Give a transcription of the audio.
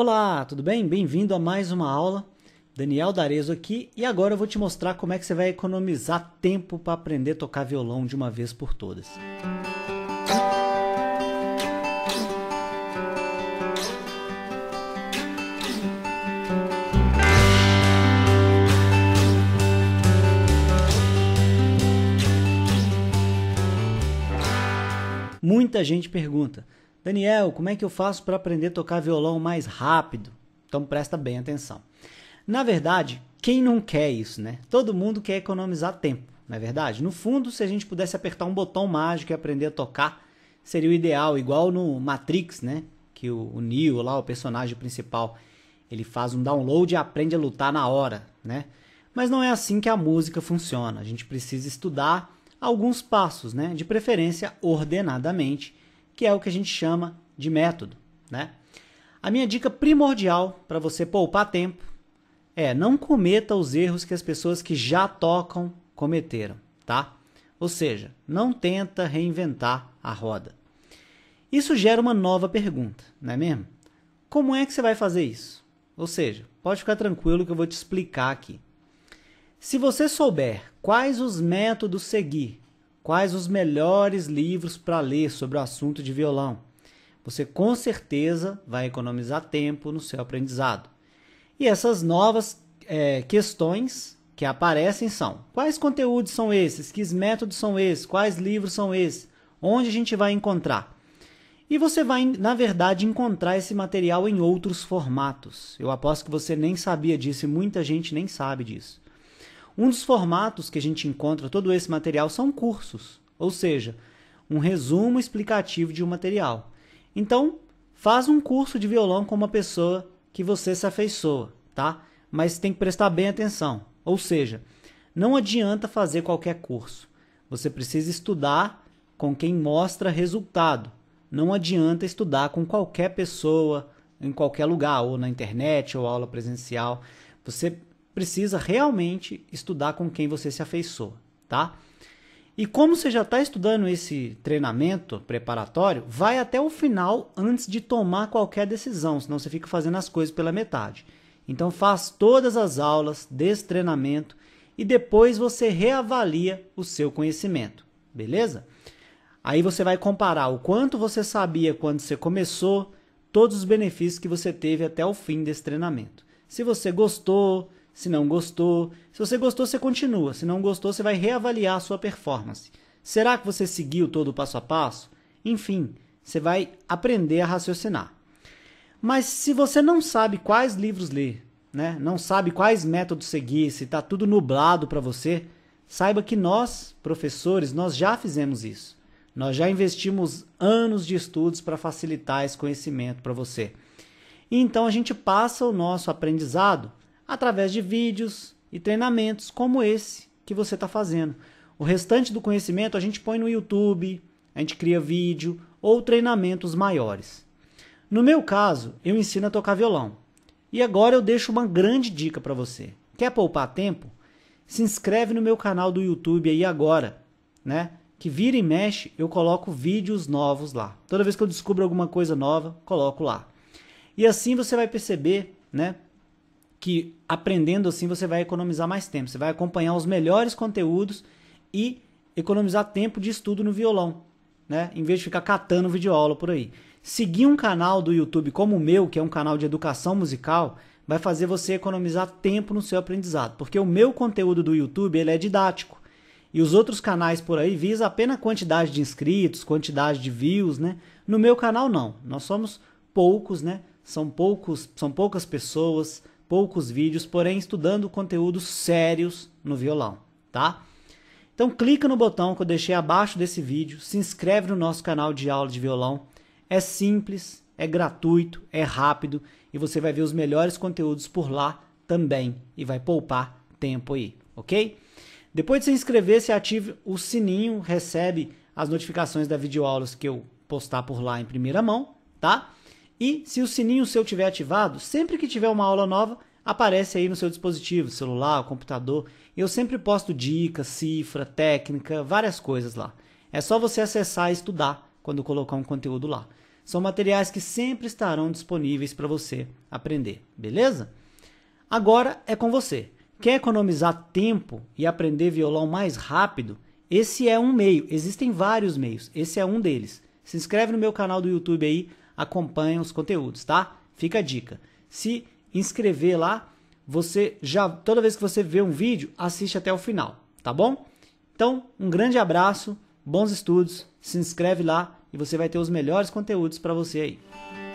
Olá, tudo bem? Bem-vindo a mais uma aula. Daniel Darezo aqui e agora eu vou te mostrar como é que você vai economizar tempo para aprender a tocar violão de uma vez por todas. Muita gente pergunta: Daniel, como é que eu faço para aprender a tocar violão mais rápido? Então presta bem atenção. Na verdade, quem não quer isso, né? Todo mundo quer economizar tempo, não é verdade? No fundo, se a gente pudesse apertar um botão mágico e aprender a tocar, seria o ideal, igual no Matrix, né? Que o, o Neo lá, o personagem principal, ele faz um download e aprende a lutar na hora, né? Mas não é assim que a música funciona. A gente precisa estudar alguns passos, né? De preferência ordenadamente que é o que a gente chama de método, né? A minha dica primordial para você poupar tempo é não cometa os erros que as pessoas que já tocam cometeram, tá? Ou seja, não tenta reinventar a roda. Isso gera uma nova pergunta, não é mesmo? Como é que você vai fazer isso? Ou seja, pode ficar tranquilo que eu vou te explicar aqui. Se você souber quais os métodos seguir quais os melhores livros para ler sobre o assunto de violão. Você com certeza vai economizar tempo no seu aprendizado. E essas novas é, questões que aparecem são: quais conteúdos são esses? Que métodos são esses? Quais livros são esses? Onde a gente vai encontrar? E você vai, na verdade, encontrar esse material em outros formatos. Eu aposto que você nem sabia disso e muita gente nem sabe disso. Um dos formatos que a gente encontra todo esse material são cursos, ou seja, um resumo explicativo de um material. Então, faz um curso de violão com uma pessoa que você se afeiçoa, tá? Mas tem que prestar bem atenção. Ou seja, não adianta fazer qualquer curso. Você precisa estudar com quem mostra resultado. Não adianta estudar com qualquer pessoa, em qualquer lugar, ou na internet, ou aula presencial. Você precisa realmente estudar com quem você se afeiçoa, tá? E como você já está estudando esse treinamento preparatório, vai até o final antes de tomar qualquer decisão, senão você fica fazendo as coisas pela metade. Então faz todas as aulas desse treinamento e depois você reavalia o seu conhecimento, beleza? Aí você vai comparar o quanto você sabia quando você começou, todos os benefícios que você teve até o fim desse treinamento. Se você gostou, se não gostou. Se você gostou, você continua. Se não gostou, você vai reavaliar a sua performance. Será que você seguiu todo o passo a passo? Enfim, você vai aprender a raciocinar. Mas se você não sabe quais livros ler, né? não sabe quais métodos seguir, se está tudo nublado para você, saiba que nós, professores, nós já fizemos isso. Nós já investimos anos de estudos para facilitar esse conhecimento para você. E então a gente passa o nosso aprendizado através de vídeos e treinamentos como esse que você está fazendo. O restante do conhecimento a gente põe no YouTube, a gente cria vídeo ou treinamentos maiores. No meu caso, eu ensino a tocar violão. E agora eu deixo uma grande dica para você. Quer poupar tempo? Se inscreve no meu canal do YouTube aí agora, né? Que vira e mexe, eu coloco vídeos novos lá. Toda vez que eu descubro alguma coisa nova, coloco lá. E assim você vai perceber, né, que aprendendo assim você vai economizar mais tempo. Você vai acompanhar os melhores conteúdos e economizar tempo de estudo no violão, né? Em vez de ficar catando videoaula por aí. Seguir um canal do YouTube como o meu, que é um canal de educação musical, vai fazer você economizar tempo no seu aprendizado, porque o meu conteúdo do YouTube ele é didático. E os outros canais por aí visam apenas a quantidade de inscritos, quantidade de views, né? No meu canal não. Nós somos poucos, né? São poucos, são poucas pessoas, poucos vídeos, porém estudando conteúdos sérios no violão, tá? Então clica no botão que eu deixei abaixo desse vídeo, se inscreve no nosso canal de aula de violão. É simples, é gratuito, é rápido e você vai ver os melhores conteúdos por lá também e vai poupar tempo aí, ok? Depois de se inscrever, se ative o sininho, recebe as notificações da videoaulas que eu postar por lá em primeira mão, tá? E se o sininho seu tiver ativado, sempre que tiver uma aula nova, aparece aí no seu dispositivo, celular, computador. Eu sempre posto dicas, cifra, técnica, várias coisas lá. É só você acessar e estudar quando colocar um conteúdo lá. São materiais que sempre estarão disponíveis para você aprender, beleza? Agora é com você. Quer economizar tempo e aprender violão mais rápido? Esse é um meio, existem vários meios, esse é um deles. Se inscreve no meu canal do YouTube aí, acompanha os conteúdos, tá? Fica a dica. Se inscrever lá, você já toda vez que você vê um vídeo, assiste até o final, tá bom? Então, um grande abraço, bons estudos, se inscreve lá e você vai ter os melhores conteúdos para você aí.